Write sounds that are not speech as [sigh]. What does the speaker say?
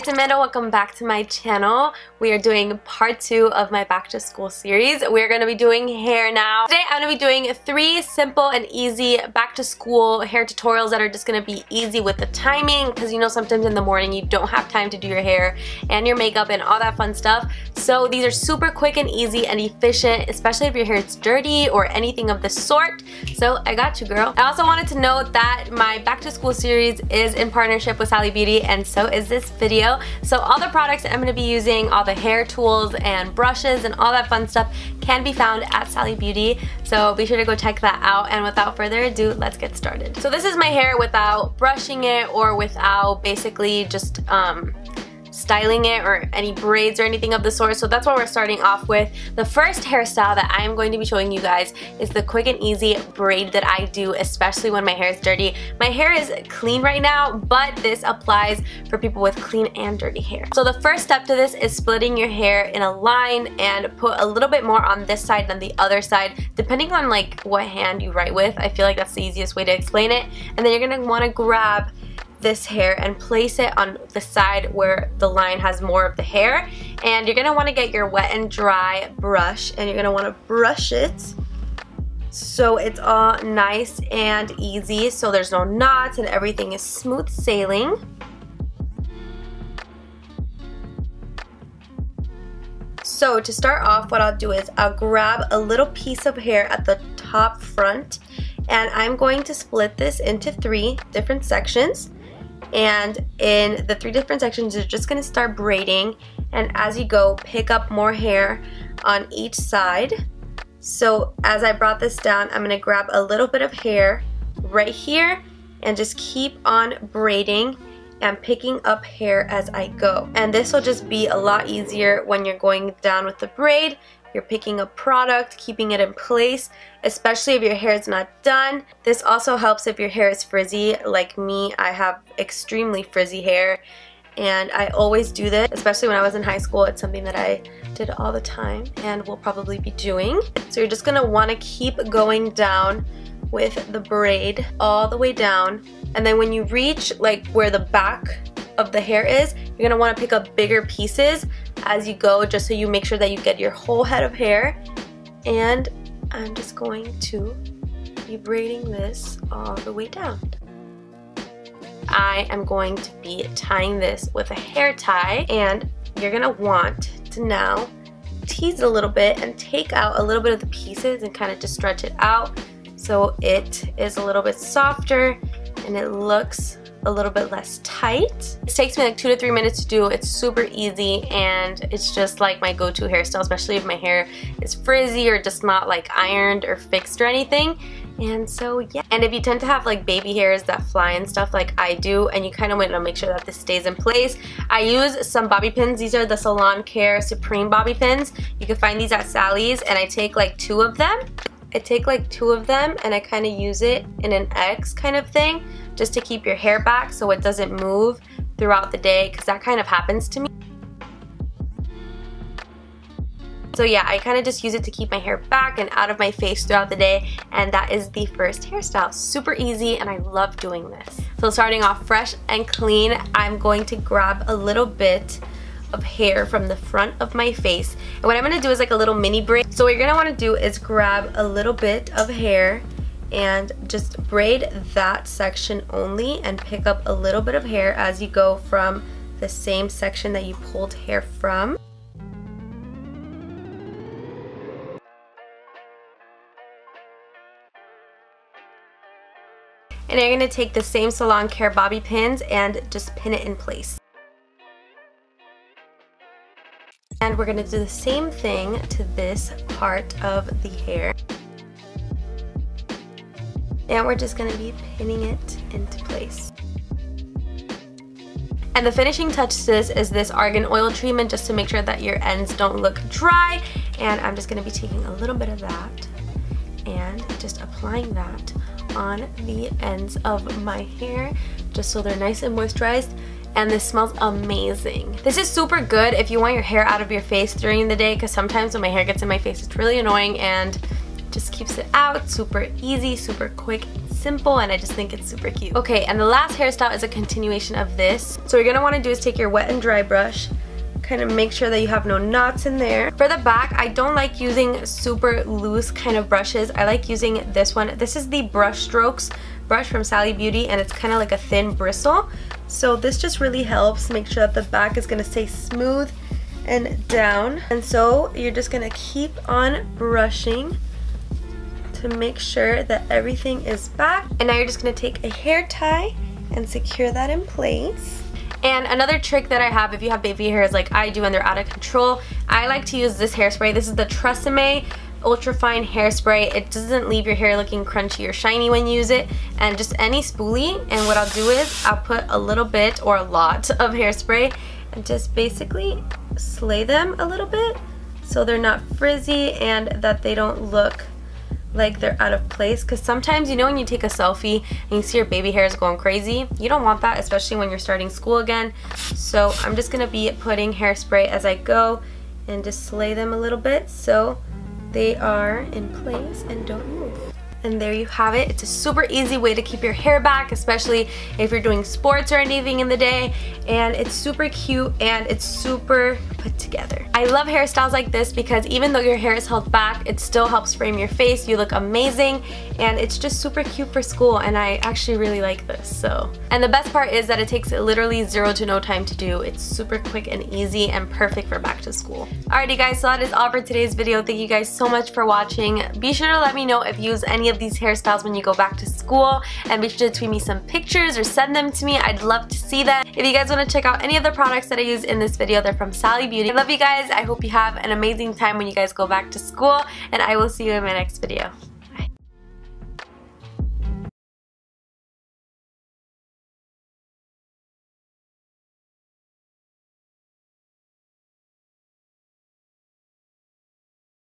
it's Amanda. Welcome back to my channel. We are doing part two of my back to school series. We're going to be doing hair now. Today I'm to be doing three simple and easy back to school hair tutorials that are just going to be easy with the timing because you know sometimes in the morning you don't have time to do your hair and your makeup and all that fun stuff. So these are super quick and easy and efficient, especially if your hair is dirty or anything of the sort. So I got you girl. I also wanted to note that my back to school series is in partnership with Sally Beauty and so is this video. So all the products I'm to be using, all the hair tools and brushes and all that fun stuff can be found at Sally Beauty. So be sure to go check that out and without further ado, let's get started. So this is my hair without brushing it or without basically just um, styling it or any braids or anything of the sort. So that's what we're starting off with. The first hairstyle that I am going to be showing you guys is the quick and easy braid that I do, especially when my hair is dirty. My hair is clean right now, but this applies for people with clean and dirty hair. So the first step to this is splitting your hair in a line and put a little bit more on this side than the other side, depending on like what hand you write with. I feel like that's the easiest way to explain it. And then you're gonna wanna grab this hair and place it on the side where the line has more of the hair. And you're gonna want to get your wet and dry brush and you're gonna want to brush it so it's all nice and easy so there's no knots and everything is smooth sailing. So to start off what I'll do is I'll grab a little piece of hair at the top front and I'm going to split this into three different sections and in the three different sections you're just going to start braiding. And as you go pick up more hair on each side. So as I brought this down I'm going to grab a little bit of hair right here and just keep on braiding and picking up hair as I go. And this will just be a lot easier when you're going down with the braid you're picking a product, keeping it in place, especially if your hair is not done. This also helps if your hair is frizzy. Like me, I have extremely frizzy hair and I always do this, especially when I was in high school. It's something that I did all the time and will probably be doing. So you're just gonna wanna keep going down with the braid all the way down. And then when you reach like where the back of the hair is, you're gonna wanna pick up bigger pieces as you go just so you make sure that you get your whole head of hair. And I'm just going to be braiding this all the way down. I am going to be tying this with a hair tie and you're gonna want to now tease a little bit and take out a little bit of the pieces and kind of just stretch it out so it is a little bit softer and it looks a little bit less tight. It takes me like two to three minutes to do. It's super easy and it's just like my go-to hairstyle, especially if my hair is frizzy or just not like ironed or fixed or anything. And so yeah, and if you tend to have like baby hairs that fly and stuff like I do and you kind of want to make sure that this stays in place, I use some bobby pins. These are the Salon Care Supreme bobby pins. You can find these at Sally's and I take like two of them. I take like two of them and I kind of use it in an X kind of thing just to keep your hair back so it doesn't move throughout the day because that kind of happens to me. So yeah, I kind of just use it to keep my hair back and out of my face throughout the day and that is the first hairstyle. Super easy and I love doing this. So starting off fresh and clean, I'm going to grab a little bit of hair from the front of my face and what I'm to do is like a little mini braid. So what you're want to do is grab a little bit of hair and just braid that section only and pick up a little bit of hair as you go from the same section that you pulled hair from. And you're to take the same Salon Care bobby pins and just pin it in place. And we're going to do the same thing to this part of the hair. And we're just going to be pinning it into place. And the finishing touch to this is this argan oil treatment just to make sure that your ends don't look dry. And I'm just going to be taking a little bit of that and just applying that on the ends of my hair just so they're nice and moisturized and this smells amazing. This is super good if you want your hair out of your face during the day because sometimes when my hair gets in my face it's really annoying and just keeps it out, super easy, super quick, simple, and I just think it's super cute. Okay, and the last hairstyle is a continuation of this. So what you're gonna wanna do is take your wet and dry brush, kind of make sure that you have no knots in there. For the back, I don't like using super loose kind of brushes. I like using this one. This is the Brush Strokes brush from Sally Beauty and it's kind of like a thin bristle. So this just really helps make sure that the back is going to stay smooth and down. And so you're just going to keep on brushing to make sure that everything is back. And now you're just going to take a hair tie and secure that in place. And another trick that I have if you have baby hairs like I do and they're out of control, I like to use this hairspray. This is the Tresemme ultra fine hairspray. It doesn't leave your hair looking crunchy or shiny when you use it. And just any spoolie. And what I'll do is I'll put a little bit or a lot [laughs] of hairspray and just basically slay them a little bit so they're not frizzy and that they don't look like they're out of place because sometimes you know when you take a selfie and you see your baby hairs going crazy you don't want that especially when you're starting school again so I'm just gonna be putting hairspray as I go and just slay them a little bit so they are in place and don't move and there you have it. It's a super easy way to keep your hair back, especially if you're doing sports or anything in the day. And it's super cute and it's super put together. I love hairstyles like this because even though your hair is held back, it still helps frame your face. You look amazing and it's just super cute for school and I actually really like this. So, And the best part is that it takes literally zero to no time to do. It's super quick and easy and perfect for back to school. Alrighty guys, so that is all for today's video. Thank you guys so much for watching. Be sure to let me know if you use any of these hairstyles when you go back to school and be sure to tweet me some pictures or send them to me. I'd love to see them. If you guys want to check out any of the products that I use in this video, they're from Sally Beauty. I love you guys. I hope you have an amazing time when you guys go back to school and I will see you in my next video.